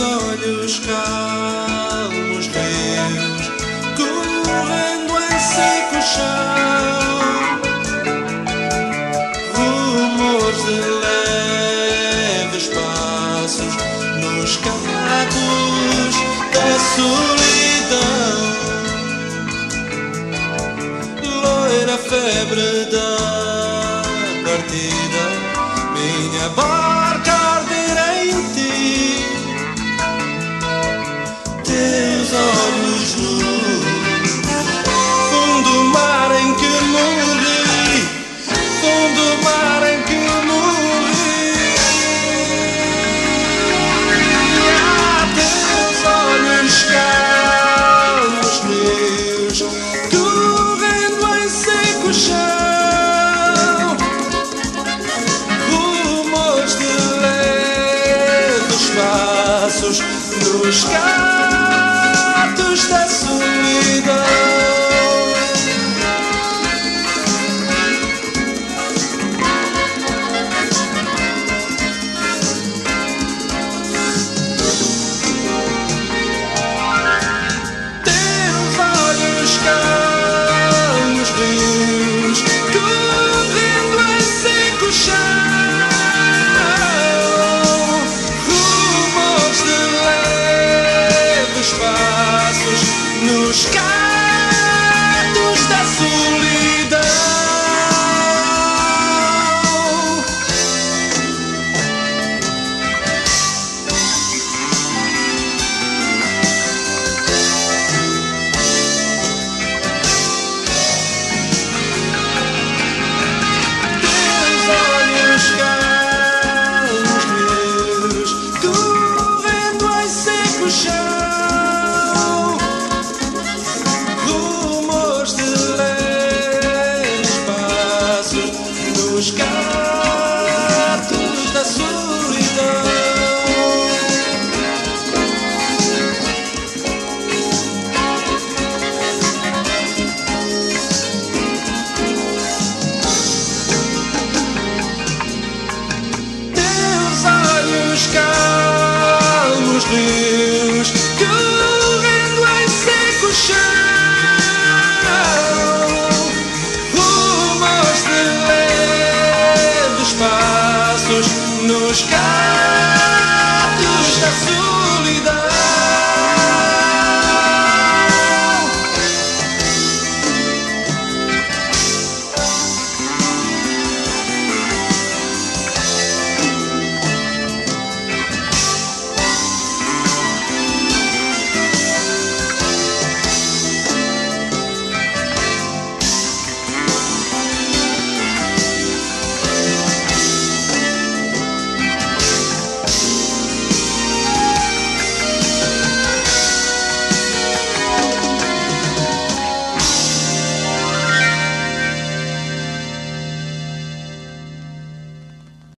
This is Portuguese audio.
olhos calmos rios correndo em seco chão. Rumores de leves passos nos cacos da solidão. Loira febre da partida nos carros rios, correndo em seco chão, rumos de leves passos nos carros.